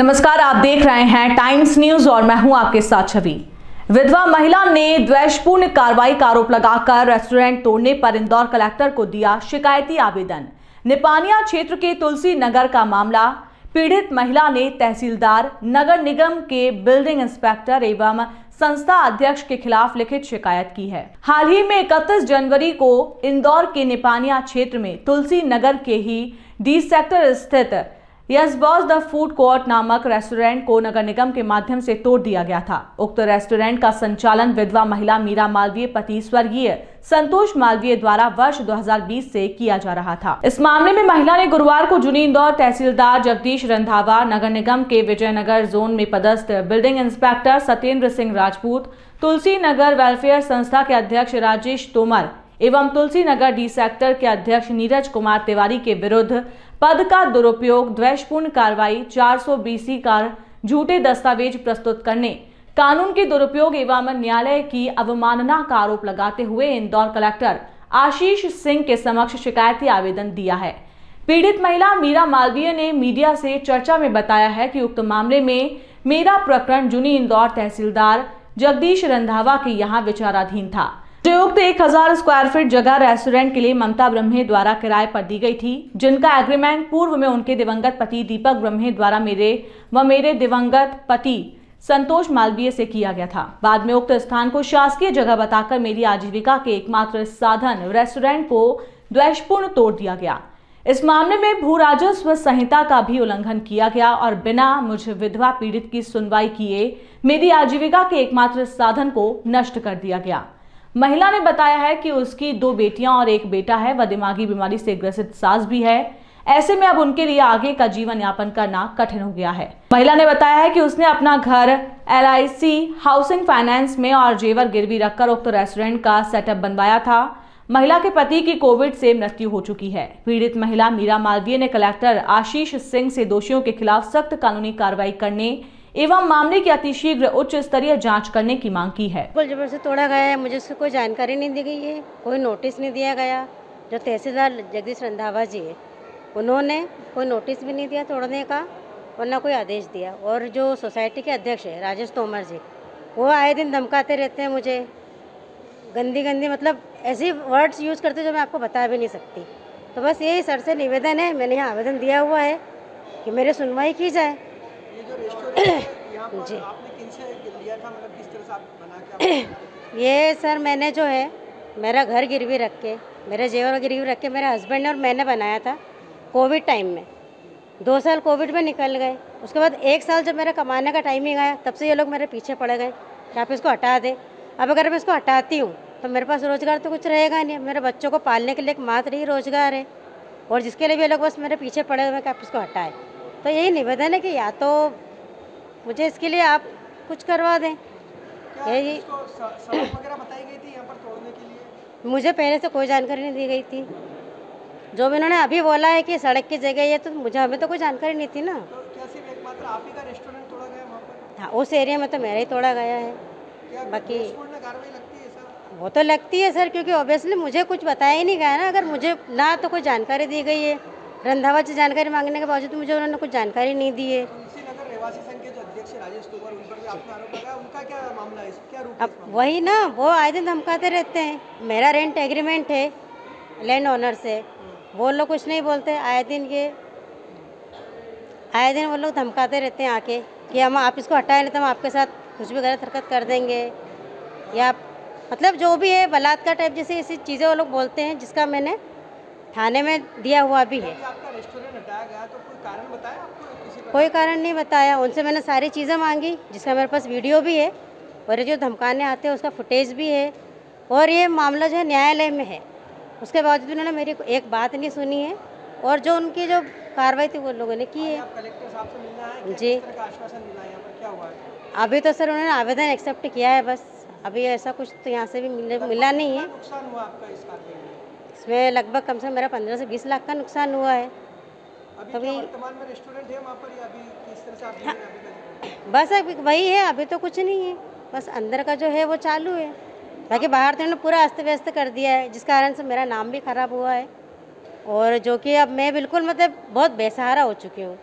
नमस्कार, आप देख रहे हैं टाइम्स न्यूज़ और मैं हूँ आपके साथ छवि। विधवा महिला ने द्वेषपूर्ण कार्रवाई का आरोप लगाकर रेस्टोरेंट तोड़ने पर इंदौर कलेक्टर को दिया शिकायती आवेदन। निपानिया क्षेत्र के तुलसी नगर का मामला, पीड़ित महिला ने तहसीलदार, नगर निगम के बिल्डिंग इंस्पेक्टर एवं संस्था अध्यक्ष के खिलाफ लिखित शिकायत की है। हाल ही में 31 जनवरी को इंदौर के निपानिया क्षेत्र में तुलसी नगर के ही डी सेक्टर स्थित yes boss the food court नामक रेस्टोरेंट को नगर निगम के माध्यम से तोड़ दिया गया था। उक्त रेस्टोरेंट का संचालन विधवा महिला मीरा मालवीय, पति स्वर्गीय संतोष मालवीय द्वारा वर्ष 2020 से किया जा रहा था। इस मामले में महिला ने गुरुवार को जुनी इंदौर तहसीलदार जगदीश रंधावा, नगर निगम के विजयनगर जोन में पदस्थ building inspector Satyendra Singh Rajput, Tulsi Nagar welfare संस्था के अध्यक्ष राजेश तोमर एवं तुलसी नगर डी सेक्टर के अध्यक्ष नीरज कुमार तिवारी के विरुद्ध पद का दुरुपयोग, द्वेषपूर्ण कार्रवाई, चार सौ बीसी का झूठे दस्तावेज़ प्रस्तुत करने, कानून के दुरुपयोग एवं न्यायालय की अवमानना का आरोप लगाते हुए इंदौर कलेक्टर आशीष सिंह के समक्ष शिकायती आवेदन दिया है। पीड़ित महिला मीरा मालवीय ने मीडिया से चर्चा में बताया है कि उक्त मामले में मेरा प्रकरण जुनी इंदौर तहसीलदार जगदीश रंधावा के यहाँ विचाराधीन था। संयुक्त एक हज़ार स्क्वायर फीट जगह रेस्टोरेंट के लिए ममता ब्रह्मे द्वारा किराए पर दी गई थी, जिनका एग्रीमेंट पूर्व में उनके दिवंगत पति दीपक ब्रह्मे द्वारा मेरे व मेरे दिवंगत पति संतोष मालवीय से किया गया था। बाद में उक्त स्थान को शासकीय जगह बताकर मेरी आजीविका के एकमात्र साधन रेस्टोरेंट को द्वेषपूर्ण तोड़ दिया गया। इस मामले में भू राजस्व संहिता का भी उल्लंघन किया गया और बिना मुझे विधवा पीड़ित की सुनवाई किए मेरी आजीविका के एकमात्र साधन को नष्ट कर दिया गया। महिला ने बताया है कि उसकी दो बेटियाँ और एक बेटा है। वह दिमागी बीमारी से ग्रसित सास भी है। ऐसे में अब उनके लिए आगे का जीवन यापन करना कठिन हो गया है। महिला ने बताया है कि उसने अपना घर एलआईसी हाउसिंग फाइनेंस में और जेवर गिरवी रखकर उक्त रेस्टोरेंट का सेटअप बनवाया था। महिला के पति की कोविड से मृत्यु हो चुकी है। पीड़ित महिला मीरा मालवीय ने कलेक्टर आशीष सिंह से दोषियों के खिलाफ सख्त कानूनी कार्रवाई करने एवं मामले की अतिशीघ्र उच्च स्तरीय जाँच करने की मांग की है। जबर से तोड़ा गया है। मुझे उसकी कोई जानकारी नहीं दी गई है। कोई नोटिस नहीं दिया गया। जो तहसीलदार जगदीश रंधावा जी है, उन्होंने कोई नोटिस भी नहीं दिया तोड़ने का और ना कोई आदेश दिया। और जो सोसाइटी के अध्यक्ष है, राजेश तोमर जी, वो आए दिन धमकाते रहते हैं मुझे। गंदी गंदी मतलब ऐसे वर्ड्स यूज़ करते जो मैं आपको बता भी नहीं सकती। तो बस यही सर से निवेदन है। मैंने यहाँ आवेदन दिया हुआ है कि मेरी सुनवाई की जाए। जी मतलब ये सर मैंने जो है मेरा घर गिरवी रख के मेरे जेवर गिरवी रख के मेरे हस्बैंड ने और मैंने बनाया था कोविड टाइम में। दो साल कोविड में निकल गए। उसके बाद एक साल जब मेरा कमाने का टाइमिंग आया तब से ये लोग मेरे पीछे पड़ गए कि आप इसको हटा दें। अब अगर मैं इसको हटाती हूँ तो मेरे पास रोज़गार तो कुछ रहेगा नहीं। मेरे बच्चों को पालने के लिए एक मात्र ही रोज़गार है। और जिसके लिए भी ये लोग बस मेरे पीछे पड़े हुए कि आप इसको हटाएँ। तो यही निवेदन है कि या तो मुझे इसके लिए आप कुछ करवा दें। यही बताई गई थी यहाँ पर तोड़ने के लिए? मुझे पहले से कोई जानकारी नहीं दी गई थी। जो भी उन्होंने अभी बोला है कि सड़क की जगह ये तो मुझे हमें तो कोई जानकारी नहीं थी ना। तो क्या सिर्फ़ एकमात्र आप ही का रेस्टोरेंट तोड़ा गया वहाँ पर? हाँ उस एरिया में तो मेरा ही तोड़ा गया है। बाकी वो तो लगती है सर क्योंकि ऑब्वियसली मुझे कुछ बताया ही नहीं गया ना। अगर मुझे ना तो कोई जानकारी दी गई है। रंधावा से जानकारी मांगने के बावजूद मुझे उन्होंने कुछ जानकारी नहीं दी है। अब वही ना वो आए दिन धमकाते रहते हैं। मेरा रेंट एग्रीमेंट है लैंड ओनर से। वो लोग कुछ नहीं बोलते। आए दिन के आए दिन वो लोग धमकाते रहते हैं आके कि हम आप इसको हटाए नहीं तो हम आपके साथ कुछ भी गलत हरकत कर देंगे। या मतलब जो भी है बलात्कार टाइप जैसे ऐसी चीज़ें वो लोग बोलते हैं जिसका मैंने थाने में दिया हुआ भी है। तो कोई कारण बताया आपको कोई कारण नहीं बताया। उनसे मैंने सारी चीज़ें मांगी जिसका मेरे पास वीडियो भी है और ये जो धमकाने आते हैं उसका फुटेज भी है और ये मामला जो है न्यायालय में है। उसके बावजूद उन्होंने मेरी एक बात नहीं सुनी है और जो उनकी जो कार्रवाई थी वो लोगों ने की है। जी। अभी तो सर उन्होंने आवेदन एक्सेप्ट किया है बस। अभी ऐसा कुछ तो यहाँ से भी मिला नहीं है। इसमें लगभग कम से कम मेरा पंद्रह से बीस लाख का नुकसान हुआ है। अभी वर्तमान में रेस्टोरेंट है वहाँ पर या अभी किस तरह से आप हाँ, बस अभी वही है अभी तो कुछ नहीं है। बस अंदर का जो है वो चालू है। बाकी बाहर तो इन्होंने पूरा अस्त व्यस्त कर दिया है जिस कारण से मेरा नाम भी ख़राब हुआ है। और जो कि अब मैं बिल्कुल मतलब बहुत बेसहारा हो चुकी हूँ।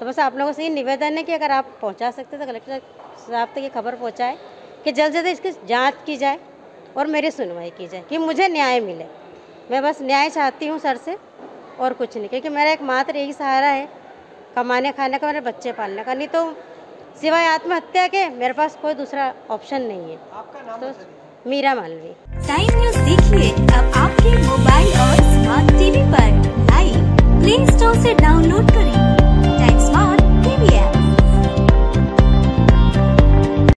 तो बस आप लोगों से ये निवेदन है कि अगर आप पहुँचा सकते तो कलेक्टर साहब तक ये खबर पहुँचाए कि जल्द से जल्द इसकी जाँच की जाए और मेरी सुनवाई की जाए कि मुझे न्याय मिले। मैं बस न्याय चाहती हूँ सर से और कुछ नहीं क्योंकि मेरा एक मात्र यही सहारा है कमाने खाने का मेरे बच्चे पालने का। नहीं तो सिवाय आत्महत्या के मेरे पास कोई दूसरा ऑप्शन नहीं है। आपका नाम तो मीरा मालवी। टाइम न्यूज़ देखिए अब आपके मोबाइल और स्मार्ट टीवी पर। लाइव प्ले स्टोर से डाउनलोड करें।